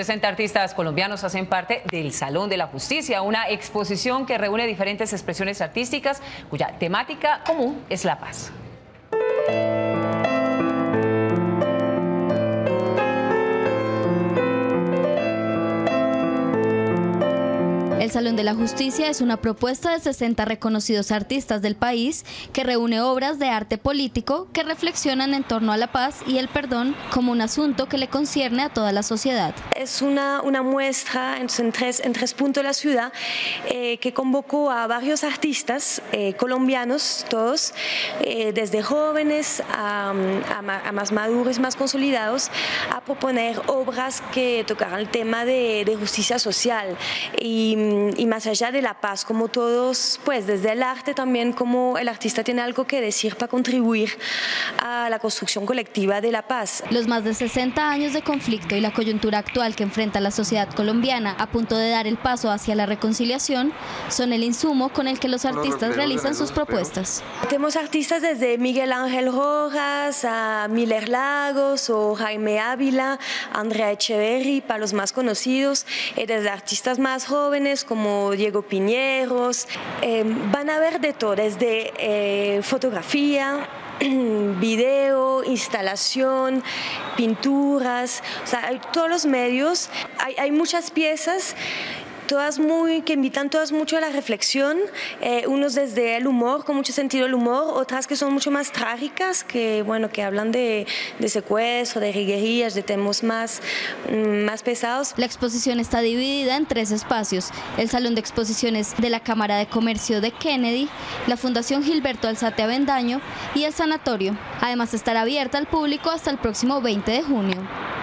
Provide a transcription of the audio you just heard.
60 artistas colombianos hacen parte del Salón de la Justicia, una exposición que reúne diferentes expresiones artísticas cuya temática común es la paz. El Salón de la Justicia es una propuesta de 60 reconocidos artistas del país que reúne obras de arte político que reflexionan en torno a la paz y el perdón como un asunto que le concierne a toda la sociedad. Es una, una muestra en, tres, en tres puntos de la ciudad eh, que convocó a varios artistas eh, colombianos, todos, eh, desde jóvenes a, más maduros, más consolidados, a proponer obras que tocaran el tema de, de justicia social. Y y más allá de la paz, como todos, pues desde el arte también como el artista tiene algo que decir para contribuir a la construcción colectiva de la paz. Los más de 60 años de conflicto y la coyuntura actual que enfrenta la sociedad colombiana a punto de dar el paso hacia la reconciliación son el insumo con el que los artistas realizan sus propuestas. Tenemos artistas desde Miguel Ángel Rojas a Miller Lagos o Jaime Ávila, Andrea Echeverry, para los más conocidos, y desde artistas más jóvenes como Diego Piñeros. Eh, van a ver de todo, desde eh, fotografía, video, instalación, pinturas, o sea, hay todos los medios, hay muchas piezas todas muy, que invitan todas mucho a la reflexión, eh, unos desde el humor, con mucho sentido del humor, otras que son mucho más trágicas, que, bueno, que hablan de, de secuestro, de riguerías, de temas más, mm, más pesados. La exposición está dividida en tres espacios, el Salón de Exposiciones de la Cámara de Comercio de Kennedy, la Fundación Gilberto Alzate Avendaño y el Sanatorio. Además estará abierta al público hasta el próximo 20 de junio.